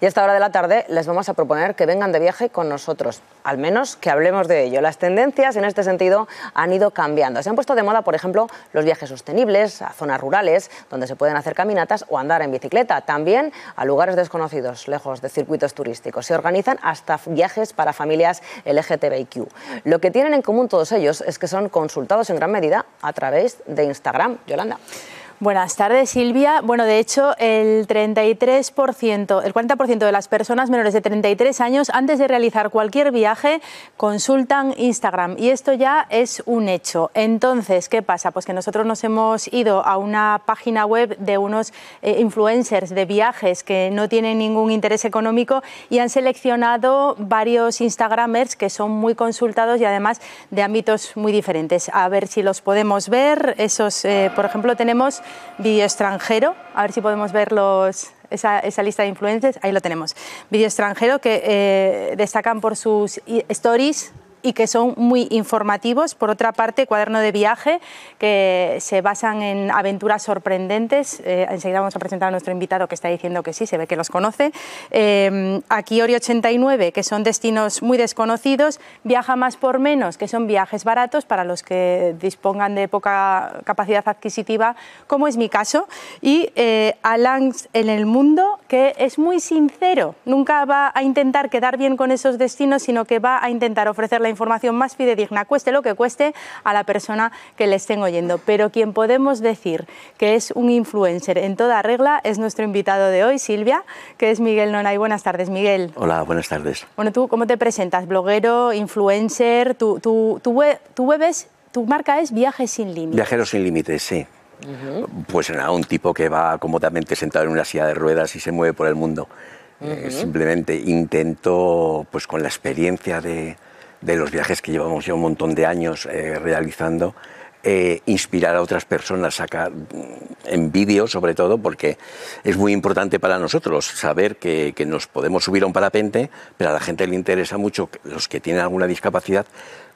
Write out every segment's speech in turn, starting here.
Y a esta hora de la tarde les vamos a proponer que vengan de viaje con nosotros, al menos que hablemos de ello. Las tendencias en este sentido han ido cambiando. Se han puesto de moda, por ejemplo, los viajes sostenibles a zonas rurales donde se pueden hacer caminatas o andar en bicicleta. También a lugares desconocidos, lejos de circuitos turísticos. Se organizan hasta viajes para familias LGTBIQ. Lo que tienen en común todos ellos es que son consultados en gran medida a través de Instagram. Yolanda. Buenas tardes, Silvia. Bueno, de hecho, el 33%, el 40% de las personas menores de 33 años, antes de realizar cualquier viaje, consultan Instagram. Y esto ya es un hecho. Entonces, ¿qué pasa? Pues que nosotros nos hemos ido a una página web de unos eh, influencers de viajes que no tienen ningún interés económico y han seleccionado varios Instagramers que son muy consultados y además de ámbitos muy diferentes. A ver si los podemos ver. Esos, eh, por ejemplo, tenemos Vídeo extranjero, a ver si podemos ver esa, lista de influencers, ahí lo tenemos. Vídeo extranjero que eh, destacan por sus stories y que son muy informativos. Por otra parte, cuaderno de viaje, que se basan en aventuras sorprendentes. Eh, enseguida vamos a presentar a nuestro invitado que está diciendo que sí, se ve que los conoce. Eh, aquí Ori 89, que son destinos muy desconocidos. Viaja más por menos, que son viajes baratos para los que dispongan de poca capacidad adquisitiva, como es mi caso. Y eh, Alans en el mundo, que es muy sincero. Nunca va a intentar quedar bien con esos destinos, sino que va a intentar ofrecerle información más fidedigna, cueste lo que cueste, a la persona que le estén oyendo. Pero quien podemos decir que es un influencer en toda regla es nuestro invitado de hoy, Silvia, que es Miguel Nonay. Buenas tardes, Miguel. Hola, buenas tardes. Bueno, ¿tú cómo te presentas? ¿Bloguero, influencer? ¿Tu, tu, tu, web, tu web es, tu marca es Viajes sin Límites? Viajeros sin Límites, sí. Pues nada, un tipo que va cómodamente sentado en una silla de ruedas y se mueve por el mundo. Eh, simplemente intento, pues con la experiencia de, de los viajes que llevamos ya un montón de años eh, realizando, eh, inspirar a otras personas, sacar mm, en vídeo sobre todo, porque es muy importante para nosotros saber que, nos podemos subir a un parapente, pero a la gente le interesa mucho, los que tienen alguna discapacidad,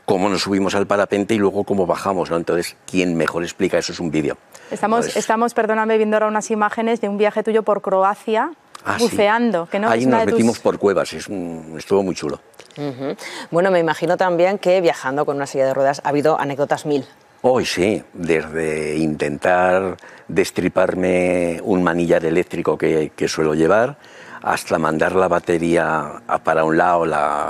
cómo nos subimos al parapente y luego cómo bajamos. ¿no? Entonces, quien mejor explica eso es un vídeo. Estamos, estamos, perdóname, viendo ahora unas imágenes de un viaje tuyo por Croacia, ah, buceando. Que no Ahí nos metimos por cuevas, es estuvo muy chulo. Bueno, me imagino también que viajando con una silla de ruedas ha habido anécdotas mil. Hoy sí, desde intentar destriparme un manillar eléctrico que, suelo llevar, hasta mandar la batería para un lado,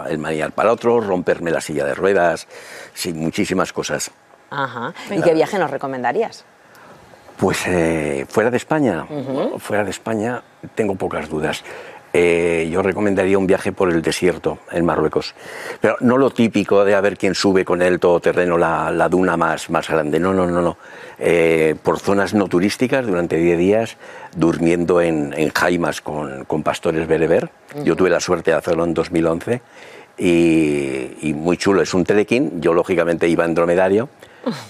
el manillar para otro, romperme la silla de ruedas, sí, muchísimas cosas. Ajá. ¿Y qué viaje nos recomendarías? Pues eh, fuera de España, fuera de España tengo pocas dudas. Eh, yo recomendaría un viaje por el desierto en Marruecos. Pero no lo típico de a ver quién sube con el todoterreno la, la duna más, más grande. No, no, no, no. Eh, por zonas no turísticas durante 10 días, durmiendo en, en jaimas con, con, pastores bereber. Yo tuve la suerte de hacerlo en 2011 y, y muy chulo. Es un trekking. Yo, lógicamente, iba en dromedario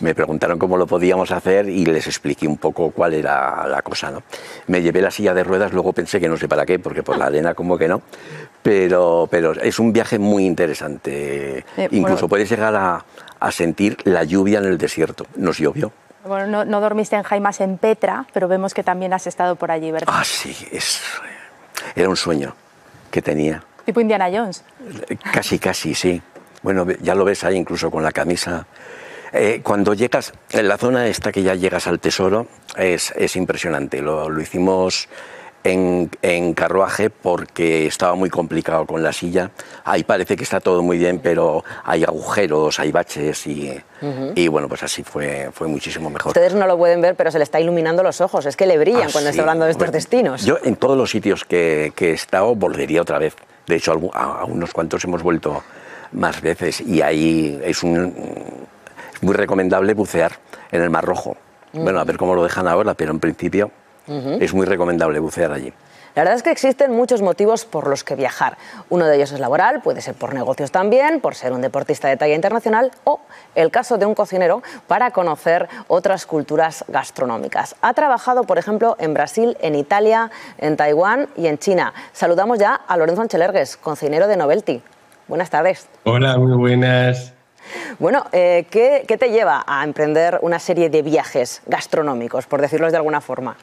me preguntaron cómo lo podíamos hacer y les expliqué un poco cuál era la cosa. ¿no? Me llevé la silla de ruedas, luego pensé que no sé para qué, porque por la arena como que no, pero, pero es un viaje muy interesante. Eh, Incluso puedes llegar a, a, sentir la lluvia en el desierto. Nos llovió. Bueno, no, no, dormiste en Jaimas en Petra, pero vemos que también has estado por allí, ¿verdad? Ah, sí, es, era un sueño que tenía. Tipo Indiana Jones. Casi, casi, sí. Bueno, ya lo ves ahí incluso con la camisa eh, cuando llegas, en la zona esta que ya llegas al tesoro, es, es impresionante. Lo, lo hicimos en, en, carruaje porque estaba muy complicado con la silla. Ahí parece que está todo muy bien, pero hay agujeros, hay baches y, y bueno, pues así fue, fue muchísimo mejor. Ustedes no lo pueden ver, pero se le está iluminando los ojos. Es que le brillan ah, cuando está hablando de estos destinos. Yo en todos los sitios que, que, he estado volvería otra vez. De hecho, a, a unos cuantos hemos vuelto más veces y ahí es un muy recomendable bucear en el Mar Rojo. Bueno, a ver cómo lo dejan ahora, pero en principio es muy recomendable bucear allí. La verdad es que existen muchos motivos por los que viajar. Uno de ellos es laboral, puede ser por negocios también, por ser un deportista de talla internacional o el caso de un cocinero para conocer otras culturas gastronómicas. Ha trabajado, por ejemplo, en Brasil, en Italia, en Taiwán y en China. Saludamos ya a Lorenzo Anchelergues, cocinero de Novelty. Buenas tardes. Hola, muy buenas. Bueno, eh, ¿qué, te lleva a emprender una serie de viajes gastronómicos, por decirlo de alguna forma?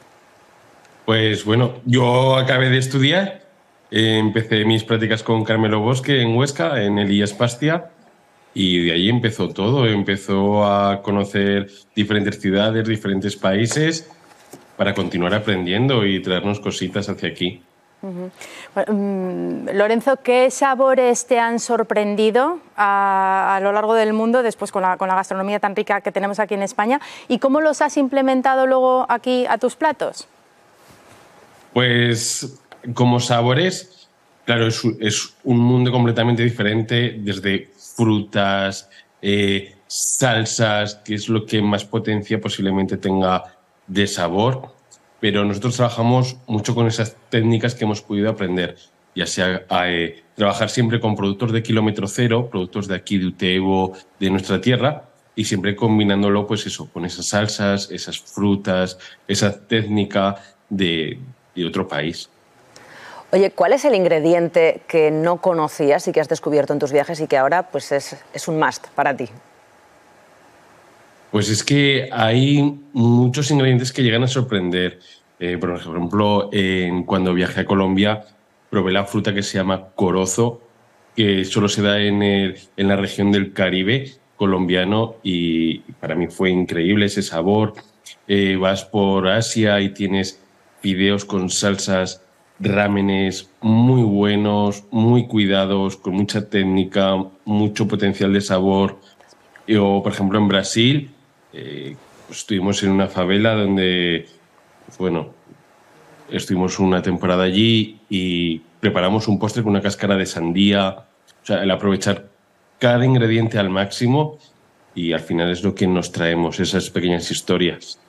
Pues bueno, yo acabé de estudiar eh, empecé mis prácticas con Carmelo Bosque en Huesca, en el IES Pastia, y de ahí empezó todo. Empezó a conocer diferentes ciudades, diferentes países, para continuar aprendiendo y traernos cositas hacia aquí. Mm, Lorenzo, ¿qué sabores te han sorprendido a, lo largo del mundo después con la, gastronomía tan rica que tenemos aquí en España? ¿Y cómo los has implementado luego aquí a tus platos? Pues como sabores, claro, es, es un mundo completamente diferente desde frutas, eh, salsas, que es lo que más potencia posiblemente tenga de sabor pero nosotros trabajamos mucho con esas técnicas que hemos podido aprender, ya sea eh, trabajar siempre con productos de kilómetro cero, productos de aquí, de Utebo, de nuestra tierra, y siempre combinándolo, pues eso, con esas salsas, esas frutas, esa técnica de, de otro país. Oye, ¿cuál es el ingrediente que no conocías y que has descubierto en tus viajes y que ahora pues es, es un must para ti? Pues es que hay muchos ingredientes que llegan a sorprender. Eh, por ejemplo, cuando viajé a Colombia, probé la fruta que se llama corozo, que solo se da en, la región del Caribe colombiano y para mí fue increíble ese sabor. Eh, vas por Asia y tienes fideos con salsas, rámenes muy buenos, muy cuidados, con mucha técnica, mucho potencial de sabor. O, por ejemplo, en Brasil, eh, estuvimos en una favela donde, bueno, estuvimos una temporada allí y preparamos un postre con una cáscara de sandía, o sea, el aprovechar cada ingrediente al máximo y al final es lo que nos traemos, esas pequeñas historias.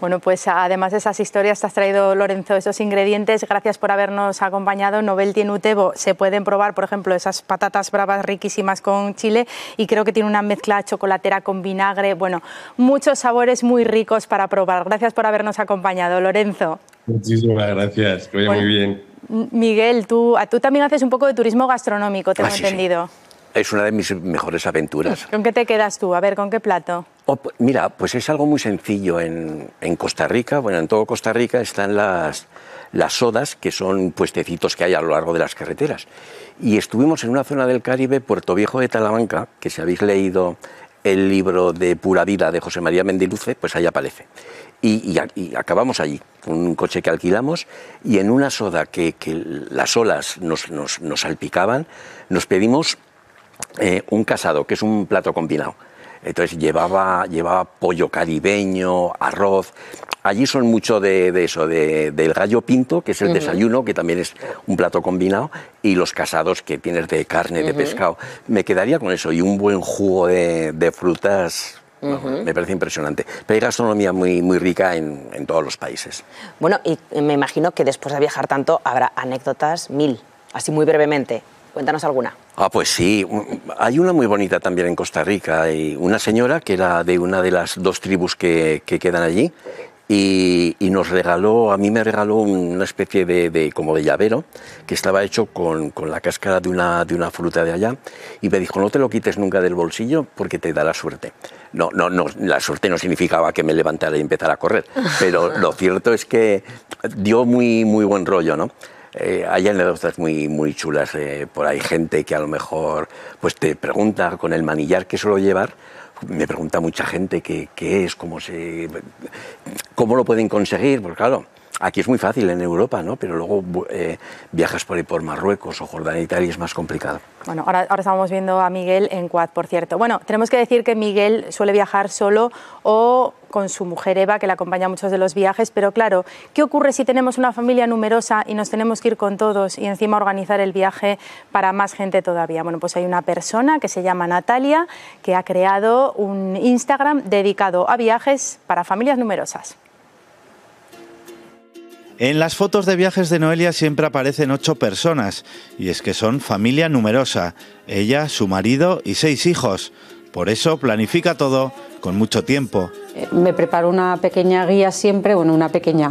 Bueno, pues además de esas historias, te has traído, Lorenzo, esos ingredientes. Gracias por habernos acompañado. Novelti en Utebo se pueden probar, por ejemplo, esas patatas bravas riquísimas con chile y creo que tiene una mezcla chocolatera con vinagre. Bueno, muchos sabores muy ricos para probar. Gracias por habernos acompañado, Lorenzo. Muchísimas gracias, que vaya muy bien. Miguel, tú, tú también haces un poco de turismo gastronómico, tengo ah, entendido. Es una de mis mejores aventuras. ¿Con qué te quedas tú? A ver, ¿con qué plato? Oh, mira, pues es algo muy sencillo. En, Costa Rica, bueno, en todo Costa Rica están las, las sodas, que son puestecitos que hay a lo largo de las carreteras. Y estuvimos en una zona del Caribe, Puerto Viejo de Talamanca, que si habéis leído el libro de Pura Vida de José María Mendiluce, pues ahí aparece. Y, acabamos allí, con un coche que alquilamos, y en una soda que, las olas nos, nos, nos salpicaban, nos pedimos eh, un casado, que es un plato combinado. Entonces llevaba, llevaba pollo caribeño, arroz. Allí son mucho de, eso, del gallo pinto, que es el desayuno, que también es un plato combinado, y los casados que tienes de carne, de pescado. Me quedaría con eso y un buen jugo de, frutas. me parece impresionante. Pero hay gastronomía muy, muy rica en, en todos los países. Bueno, y me imagino que después de viajar tanto habrá anécdotas mil, así muy brevemente. Cuéntanos alguna. Ah, pues sí, hay una muy bonita también en Costa Rica, y una señora que era de una de las dos tribus que, quedan allí y, nos regaló, a mí me regaló una especie de, como de llavero que estaba hecho con, la cáscara de una, de una fruta de allá y me dijo no te lo quites nunca del bolsillo porque te da la suerte. No, no, no, la suerte no significaba que me levantara y empezara a correr, pero lo cierto es que dio muy, muy buen rollo, ¿no? Eh, hay anécdotas muy, muy chulas. Eh, por ahí gente que a lo mejor pues te pregunta con el manillar que suelo llevar. Me pregunta mucha gente qué, qué es, cómo, se, cómo lo pueden conseguir. Porque claro, Aquí es muy fácil en Europa, ¿no? Pero luego eh, viajas por ahí por Marruecos o Jordania y tal y es más complicado. Bueno, ahora, estamos viendo a Miguel en Quad, por cierto. Bueno, tenemos que decir que Miguel suele viajar solo o con su mujer Eva, que le acompaña a muchos de los viajes, pero claro, ¿qué ocurre si tenemos una familia numerosa y nos tenemos que ir con todos y encima organizar el viaje para más gente todavía? Bueno, pues hay una persona que se llama Natalia que ha creado un Instagram dedicado a viajes para familias numerosas. En las fotos de viajes de Noelia siempre aparecen ocho personas, y es que son familia numerosa, ella, su marido y seis hijos. Por eso planifica todo con mucho tiempo. Eh, me preparo una pequeña guía siempre, bueno, una pequeña,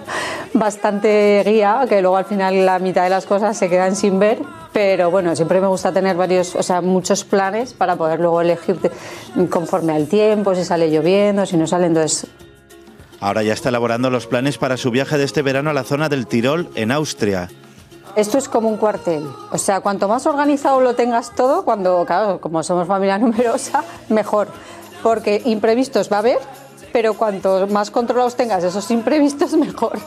bastante guía, que luego al final la mitad de las cosas se quedan sin ver, pero bueno, siempre me gusta tener varios, o sea, muchos planes para poder luego elegir conforme al tiempo, si sale lloviendo, si no sale, entonces Ahora ya está elaborando los planes para su viaje de este verano a la zona del Tirol, en Austria. Esto es como un cuartel. O sea, cuanto más organizado lo tengas todo, cuando, claro, como somos familia numerosa, mejor. Porque imprevistos va a haber, pero cuanto más controlados tengas esos imprevistos, mejor.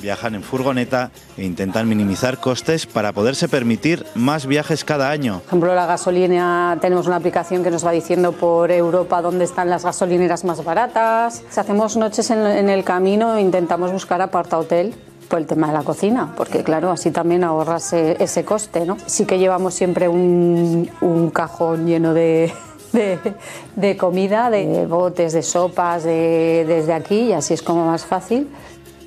Viajan en furgoneta e intentan minimizar costes para poderse permitir más viajes cada año. Por ejemplo, la gasolina, tenemos una aplicación que nos va diciendo por Europa dónde están las gasolineras más baratas. Si hacemos noches en, el camino, intentamos buscar aparta hotel por el tema de la cocina, porque claro, así también ahorras ese, coste. ¿no? Sí que llevamos siempre un, cajón lleno de, de, comida, de botes, de sopas, desde aquí, y así es como más fácil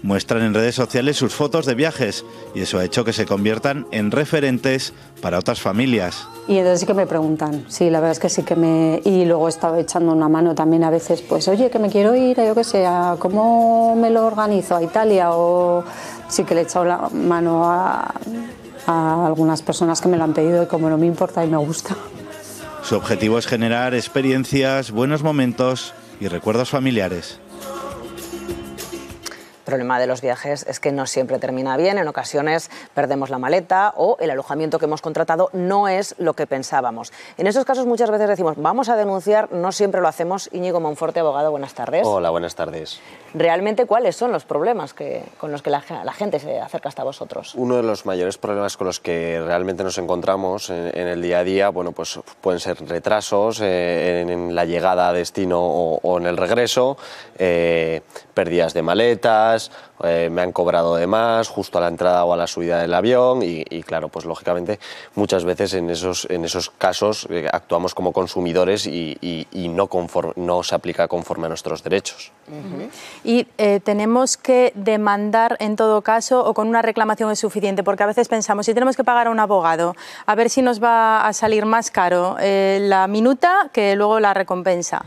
muestran en redes sociales sus fotos de viajes y eso ha hecho que se conviertan en referentes para otras familias. Y entonces sí que me preguntan, sí, la verdad es que sí que me... Y luego he estado echando una mano también a veces, pues oye, que me quiero ir, yo qué sé, cómo me lo organizo, a Italia o sí que le he echado la mano a, a algunas personas que me lo han pedido y como no me importa y me gusta. Su objetivo es generar experiencias, buenos momentos y recuerdos familiares. El problema de los viajes es que no siempre termina bien, en ocasiones perdemos la maleta o el alojamiento que hemos contratado no es lo que pensábamos. En esos casos muchas veces decimos, vamos a denunciar, no siempre lo hacemos. Íñigo Monforte, abogado, buenas tardes. Hola, buenas tardes. ¿Realmente cuáles son los problemas que, con los que la, gente se acerca hasta vosotros? Uno de los mayores problemas con los que realmente nos encontramos en, el día a día, bueno, pues pueden ser retrasos eh, en, la llegada a destino o, en el regreso, eh, pérdidas de maletas, eh, me han cobrado de más justo a la entrada o a la subida del avión y, claro, pues lógicamente muchas veces en esos, en esos casos eh, actuamos como consumidores y, no, no se aplica conforme a nuestros derechos. Y eh, tenemos que demandar en todo caso o con una reclamación es suficiente, porque a veces pensamos, si tenemos que pagar a un abogado, a ver si nos va a salir más caro la minuta que luego la recompensa.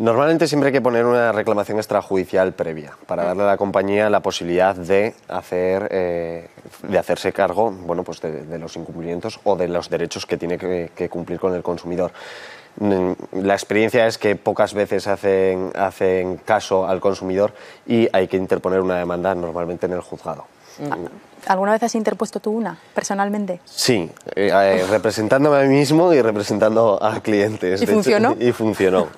Normalmente siempre hay que poner una reclamación extrajudicial previa para darle a la compañía la posibilidad de, hacer, eh, de hacerse cargo bueno, pues de, los incumplimientos o de los derechos que tiene que, cumplir con el consumidor. Mm, la experiencia es que pocas veces hacen, hacen caso al consumidor y hay que interponer una demanda normalmente en el juzgado. ¿Alguna vez has interpuesto tú una, personalmente? Sí, eh, eh, representándome a mí mismo y representando a clientes. ¿Y funcionó? y funcionó.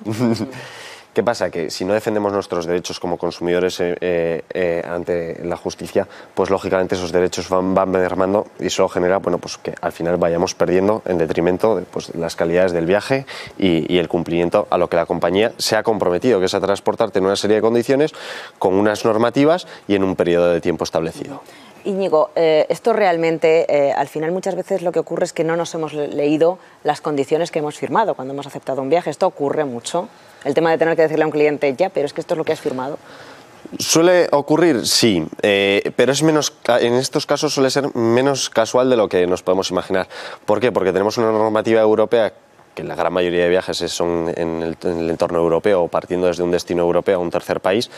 ¿Qué pasa? Que si no defendemos nuestros derechos como consumidores eh, ante la justicia, pues lógicamente esos derechos van, van mermando y eso genera bueno, pues que al final vayamos perdiendo en detrimento de pues, las calidades del viaje y, y, el cumplimiento a lo que la compañía se ha comprometido, que es a transportarte en una serie de condiciones con unas normativas y en un periodo de tiempo establecido. Íñigo, eh, esto realmente, eh, al final muchas veces lo que ocurre es que no nos hemos leído las condiciones que hemos firmado cuando hemos aceptado un viaje. Esto ocurre mucho. El tema de tener que decirle a un cliente, ya, pero es que esto es lo que has firmado. Suele ocurrir, sí, eh, pero es menos, en estos casos suele ser menos casual de lo que nos podemos imaginar. ¿Por qué? Porque tenemos una normativa europea que la gran mayoría de viajes son en el, entorno europeo o partiendo desde un destino europeo a un tercer país,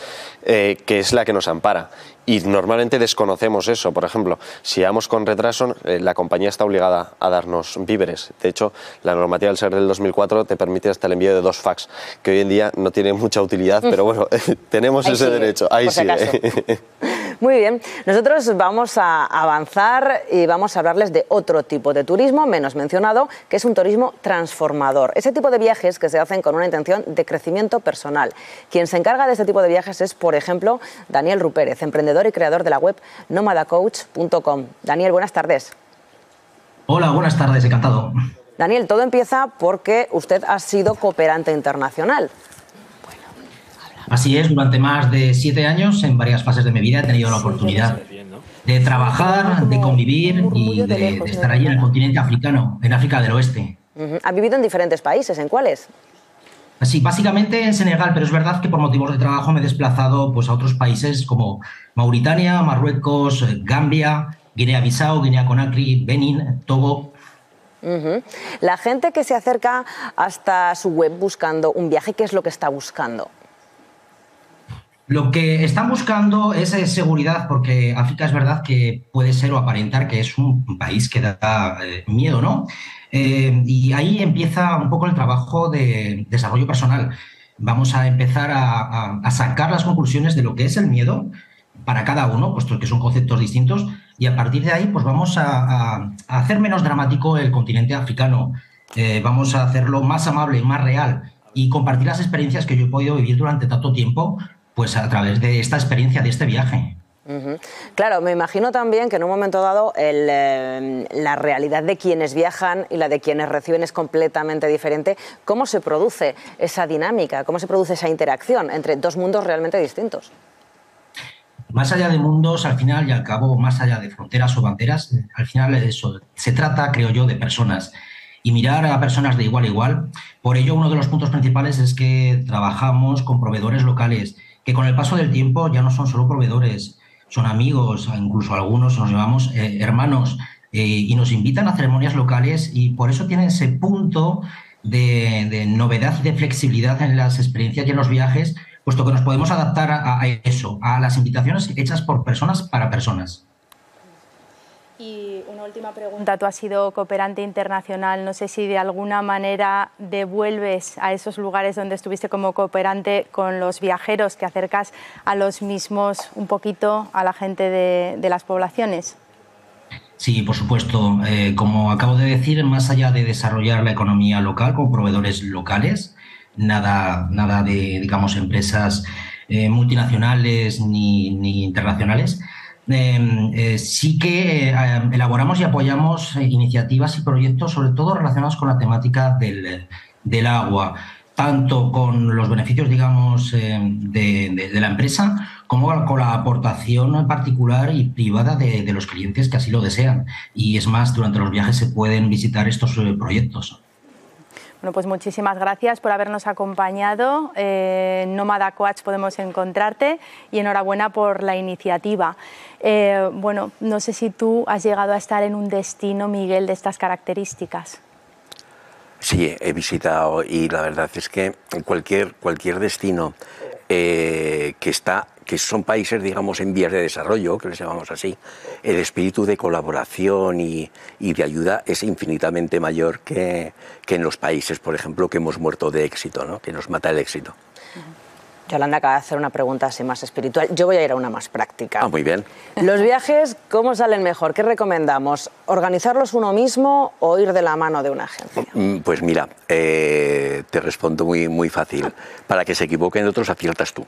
que es la que nos ampara y normalmente desconocemos eso. Por ejemplo, si vamos con retraso, eh, la compañía está obligada a darnos víveres. De hecho, la normativa del SER del 2004 te permite hasta el envío de dos fax, que hoy en día no tiene mucha utilidad, pero bueno, tenemos ese derecho. Ahí sí. Muy bien, nosotros vamos a avanzar y vamos a hablarles de otro tipo de turismo menos mencionado, que es un turismo transformador. Ese tipo de viajes que se hacen con una intención de crecimiento personal. Quien se encarga de este tipo de viajes es, por ejemplo, Daniel Rupérez, emprendedor y creador de la web nomadacoach.com. Daniel, buenas tardes. Hola, buenas tardes, encantado. Daniel, todo empieza porque usted ha sido cooperante internacional. Así es, durante más de siete años, en varias fases de mi vida, he tenido la oportunidad de trabajar, de convivir y de, estar allí en el continente africano, en África del Oeste. ¿Ha vivido en diferentes países? ¿En cuáles? Sí, básicamente en Senegal, pero es verdad que por motivos de trabajo me he desplazado pues, a otros países como Mauritania, Marruecos, Gambia, Guinea-Bissau, Guinea-Conakry, Benín, Togo. La gente que se acerca hasta su web buscando un viaje, ¿qué es lo que está buscando? Lo que están buscando es eh, seguridad, porque África es verdad que puede ser o aparentar que es un país que da eh, miedo, ¿no? Eh, y ahí empieza un poco el trabajo de desarrollo personal. Vamos a empezar a, sacar las conclusiones de lo que es el miedo para cada uno, puesto que son conceptos distintos, y a partir de ahí pues vamos a, hacer menos dramático el continente africano, vamos a hacerlo más amable, más real y compartir las experiencias que yo he podido vivir durante tanto tiempo pues a través de esta experiencia, de este viaje. Claro, me imagino también que en un momento dado eh, la realidad de quienes viajan y la de quienes reciben es completamente diferente. ¿Cómo se produce esa dinámica? ¿Cómo se produce esa interacción entre dos mundos realmente distintos? Más allá de mundos, al final y al cabo, más allá de fronteras o banderas, eh, al final eso, se trata, creo yo, de personas y mirar a personas de igual a igual. Por ello, uno de los puntos principales es que trabajamos con proveedores locales, que con el paso del tiempo ya no son solo proveedores, son amigos, incluso algunos nos llamamos eh, hermanos, eh, y nos invitan a ceremonias locales y por eso tienen ese punto de, novedad y de flexibilidad en las experiencias y en los viajes, puesto que nos podemos adaptar a eso, a las invitaciones hechas por personas para personas. Y una última pregunta, tú has sido cooperante internacional, no sé si de alguna manera devuelves a esos lugares donde estuviste como cooperante con los viajeros que acercas a los mismos un poquito a la gente de, las poblaciones. Sí, por supuesto. Eh, como acabo de decir, más allá de desarrollar la economía local con proveedores locales, nada, nada de, digamos, empresas eh, multinacionales ni, ni internacionales, Em, eh, sí que eh, elaboramos y apoyamos eh, iniciativas y proyectos, sobre todo relacionados con la temática del, agua, tanto con los beneficios, digamos, de, la empresa, como con la aportación particular y privada de, los clientes que así lo desean. Y es más, durante los viajes se pueden visitar estos proyectos. Bueno, pues muchísimas gracias por habernos acompañado. en Nómada Coach podemos encontrarte y enhorabuena por la iniciativa. Eh, bueno, no sé si tú has llegado a estar en un destino, Miguel, de estas características. Sí, he visitado y la verdad es que cualquier, cualquier destino eh, que está que son países, digamos, en vías de desarrollo, que les llamamos así, el espíritu de colaboración y, de ayuda es infinitamente mayor que, que, en los países, por ejemplo, que hemos muerto de éxito, ¿no? que nos mata el éxito. Yolanda acaba de hacer una pregunta así más espiritual. Yo voy a ir a una más práctica. Ah, muy bien. Los viajes, ¿cómo salen mejor? ¿Qué recomendamos? ¿Organizarlos uno mismo o ir de la mano de una agencia? Mm, pues mira, eh, te respondo muy, muy fácil. Para que se equivoquen otros, aciertas tú.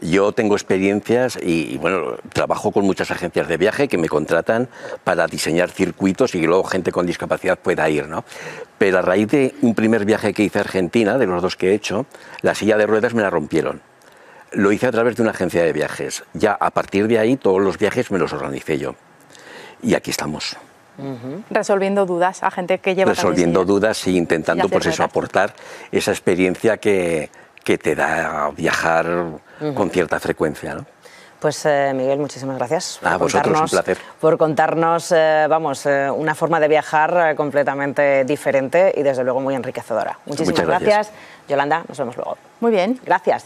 Yo tengo experiencias y, bueno, trabajo con muchas agencias de viaje que me contratan para diseñar circuitos y que luego gente con discapacidad pueda ir, ¿no? Pero a raíz de un primer viaje que hice a Argentina, de los dos que he hecho, la silla de ruedas me la rompieron. Lo hice a través de una agencia de viajes. Ya a partir de ahí todos los viajes me los organicé yo. Y aquí estamos. Resolviendo dudas a gente que lleva... Resolviendo dudas y intentando pues eso, aportar esa experiencia que, que te da viajar con cierta frecuencia. ¿no? Pues eh, Miguel, muchísimas gracias por a vosotros, un placer. por contarnos eh, vamos, eh, una forma de viajar completamente diferente y desde luego muy enriquecedora. Muchísimas gracias. gracias. Yolanda, nos vemos luego. Muy bien. Gracias.